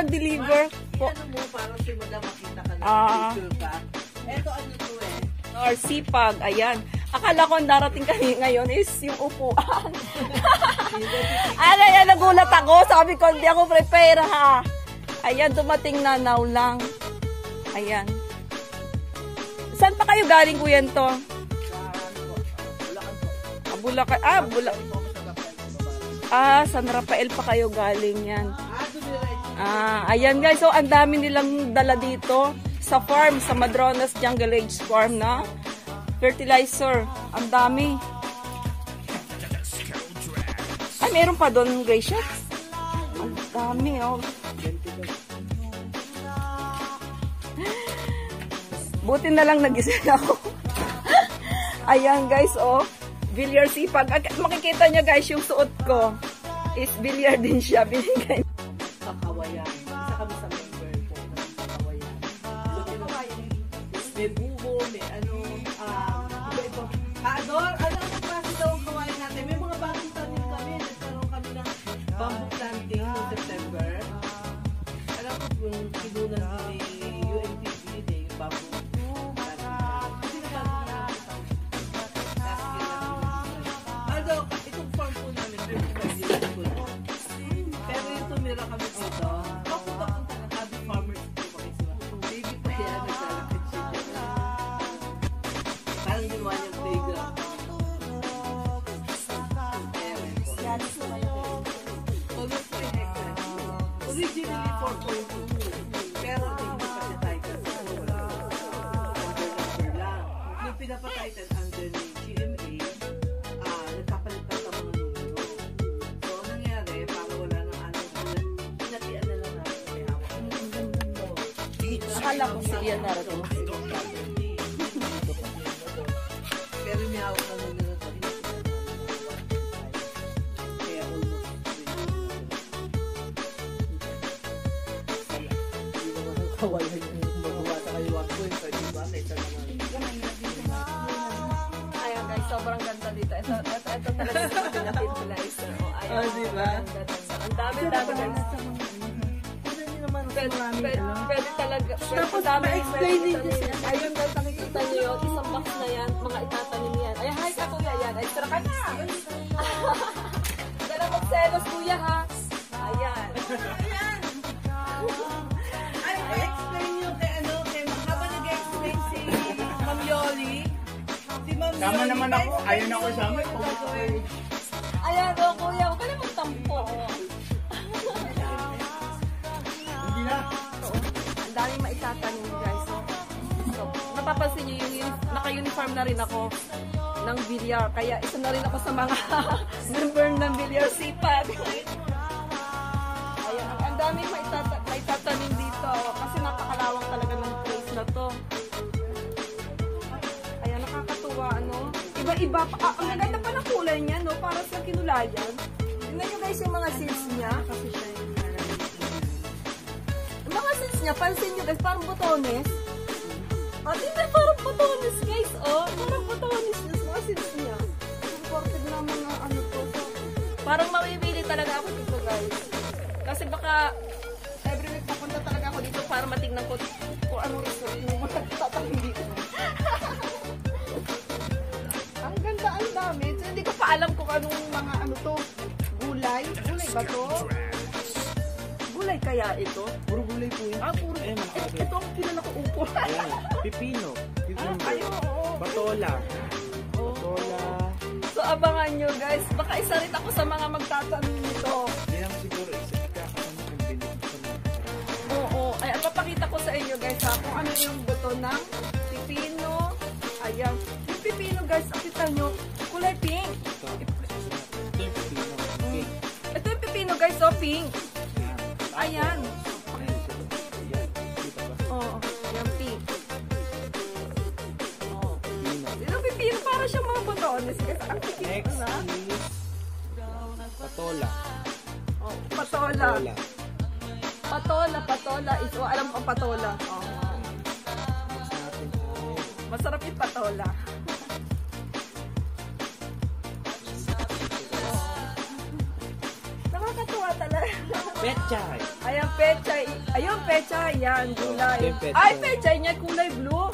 nag-deliver. Po. Ano mo, para si Madam makita ka na. Ah. Picture ka. Eto ano to eh. Or sipag, ayan. Akala ko darating kami ngayon is yung upuan. ano yan, nagulat ako. Sabi ko, hindi ako prepare ha. Ayan, dumating na now lang. Ayan. Saan pa kayo galing, kuya to? Ah, Bulacan. Ah, Bulacan. Ah, San Rafael pa kayo galing yan. Ah. Ah, ayan guys. So, ang dami nilang dala dito sa farm, sa Madronas Jungle Age Farm na fertilizer. Ang dami. Ay, meron pa doon, Gracia? Ang dami, oh. Buti na lang nagising ako. Ayan guys, oh. Villar sipag. Ak- Makikita niyo guys, yung suot ko is Villar din siya. Binigay Pinapatitle under ni GMA, ah, nagkapalit-palit ang mga numero. So, ang nangyari, para wala nang ano, pinatian na lang namin may hawak. Akala ko si Ian narating. Pero may hawak na numero to. Hindi naman Pwede, pwede, pwede talaga. Tapos ninyo tanim yan. Ayun guys, nakikita niyo yun. Isang box na yan. Mga itatanim yan. Ayan, hi ka kuya. Ayan, extra ka na. Dala magselos kuya ha. Ayan. Ay, explain nyo kay ano, kay habang nag-explain si Ma'am Yoli. Si Ma'am Yoli. Tama naman ako. Ayaw na ako sa amin. Ayan o kuya. Napapansin niyo yung uni- naka-uniform na rin ako ng Villar. Kaya isa na rin ako sa mga member ng Villar Sipag. Ayan, ang, ang daming maitata maitatanim dito. Kasi napakalawang talaga ng place na to. Ayan, nakakatuwa, ano? Iba-iba pa. Ah, ang ganda pa ng kulay niya, no? Para sa kinulayan. Tingnan nyo guys yung mga seeds niya. Kasi siya yung mga seeds niya, pansin nyo guys, parang botones. O, tingnan, parang botones guys, oh. Parang botones yung mga seeds niya. Imported na mga ano to. Parang mamimili talaga ako dito guys. Kasi baka every week papunta talaga ako dito para matingnan ko kung anong result yung mga tatanim dito. ang ganda, ang dami. So, hindi ko pa alam kung anong mga ano to. Gulay? Gulay ba to? Gulay kaya ito? Puro gulay po yun. Ah, puro. Eh, Eh, ito ang kilala ko upo. Ayan. Pipino. ah, Cucumber. ay, oo. Batola. Oo. Batola. So, abangan nyo guys. Baka isa rin ako sa mga magtatanim nito. Hindi naman siguro isa kakasama sa mga Oo. Ay, ang papakita ko sa inyo guys ha, kung ano yung buto ng pipino. Ayan. Yung pipino guys, kita nyo, kulay pink. Ito. Ito yung pipino. Okay. Ito yung pipino guys, oh, pink. Para siyang mga botones. Ang Next na. is patola. Oh, patola. Patola. Patola, patola. Ito, alam ko patola. Oh. Next natin ay Masarap yung patola. Nakakatuwa talaga. Pechay. Ayan, pechay. Ayun, pechay. Yan, gulay. Ay, pechay niya, kulay blue.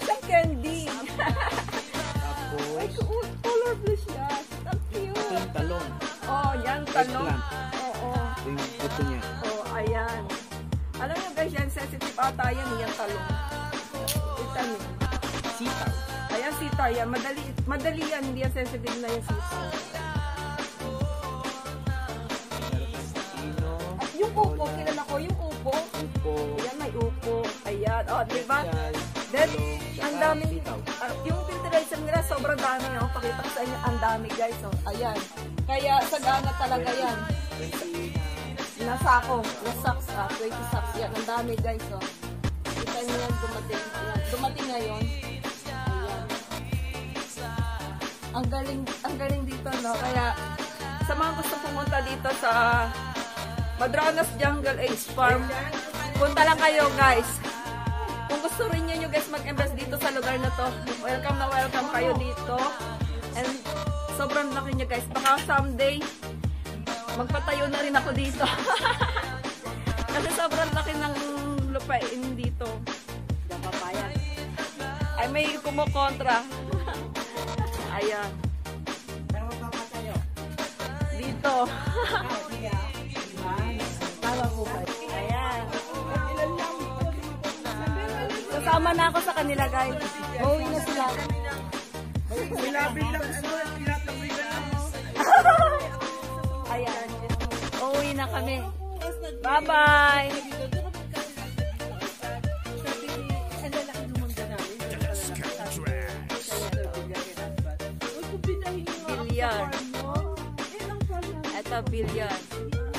Siyang candy. Tapos, Ay, ku- color blue siya. Ang ito cute. yung talong. Oh, yan, talong. Oo. Ito yung buto niya. Oh, ayan. Alam niyo guys, yan, sensitive ata yan, yan talong. Vitamin. Sitaw. Ayan, sita yan. Madali, madali yan, hindi yan sensitive na yung sita. Meron tayong pipino. At yung upo, kilala ko, yung upo. Upo. Ayan, may upo. Ayan, oh, di ba? Then, ang daming, ah, yung fertilizer nila, sobrang dami. Oh. Pakita ko sa inyo, ang dami guys. Oh. Ayan. Kaya, sagana talaga yan. 20 Na sako, na sacks, ah, 20 sacks yan. Ang dami guys. Oh. Kita niyo yan, dumating. Ayan. Dumating ngayon. Ang galing, ang galing dito, no? Kaya, sa mga gusto pumunta dito sa Madranas Jungle Age Farm, punta lang kayo guys. Kung gusto rin nyo guys mag-invest dito sa lugar na to, welcome na welcome kayo dito. And sobrang laki nyo guys. Baka someday, magpatayo na rin ako dito. Kasi sobrang laki ng lupain dito. Diyan papayag. Ay may kumukontra. Ayan. Pero papatayo. Dito. Diba? Tama po ba? Kasama na ako sa kanila guys. Mauwi na sila. Silabing lang gusto. Ka lang. Ayan. Uuwi na kami. Bye-bye. Billiard. Ito, billiard.